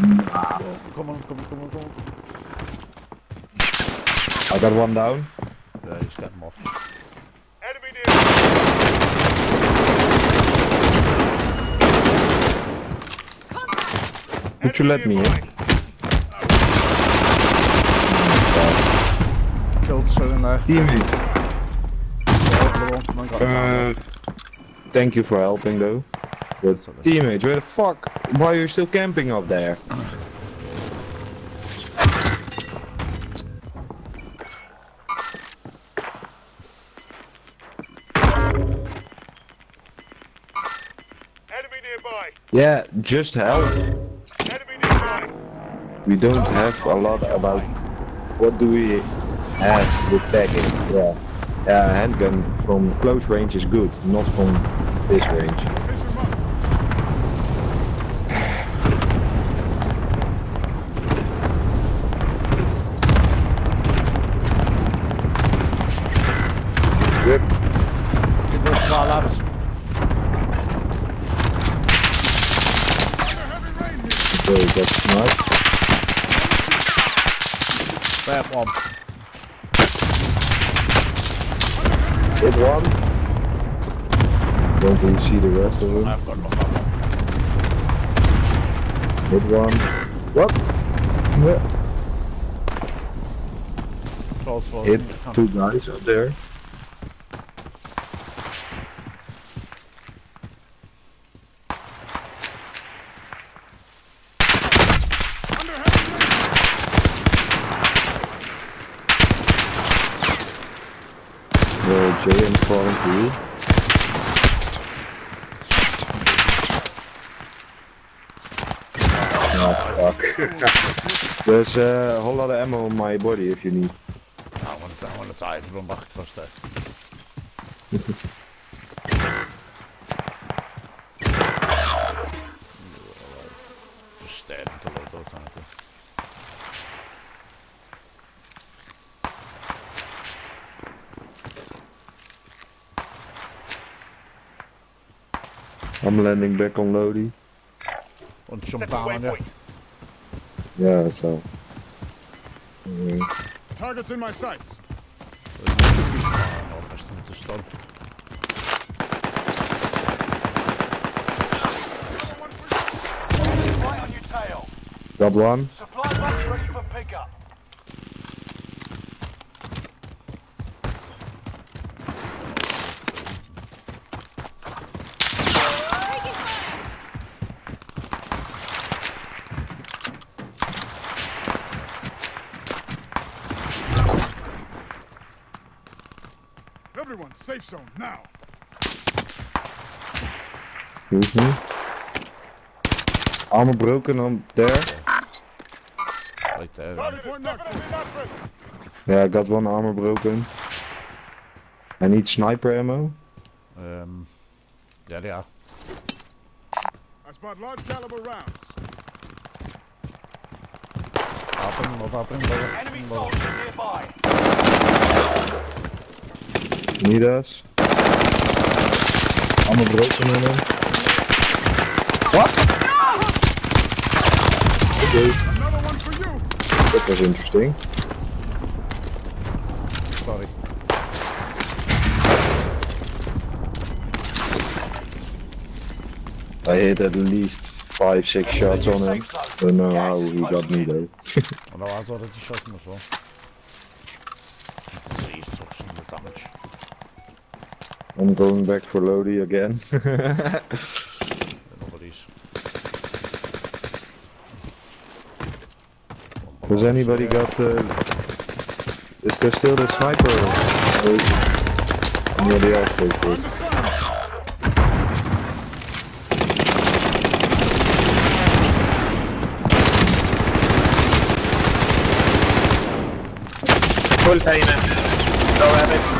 Come on, come on, come on, come on. I got one down. Yeah, he's got him off. Enemy near. Would you let me in? Killed so in there. Teammate. Uh, thank you for helping though. But teammate, where the fuck? Why are you still camping up there? Enemy nearby. Yeah, just help. Enemy nearby. We don't have a lot about what do we have with tagging. Yeah. Yeah, handgun from close range is good, not from this range. Okay, that's nice. Bad one. Hit one. Don't really see the rest of them. I've got one. Hit one. What? Yeah. Voor Hit two guys up there. Uh, Jay in front of you. Oh, fuck. There's uh, a whole lot of ammo on my body if you need. I want to, I want to die, dan mag ik I'm landing back on Lodi. Und jump down on you. waypoint. Yeah, so. Mm, Targets in my sights. Best om te staan. Right on Everyone, safe zone now. Excuse me. Armor broken on there. Right there. Rally point knocked. Yeah, I got one armor broken. I need sniper ammo. Um, yeah, they are. I spot large caliber rounds. Happen, but Enemy nearby. Need us. Armor broken on him. What? Okay, Another one for you. that was interesting. sorry. I hit at least five, six shots on him. I Don't know how he got me though. Maar nou had dat die shot maar zo. I'm going back for Lodi again. Nobody's. Has anybody got the... Is there still the sniper? Near the airport. Understand. Full payment. Go rabbit.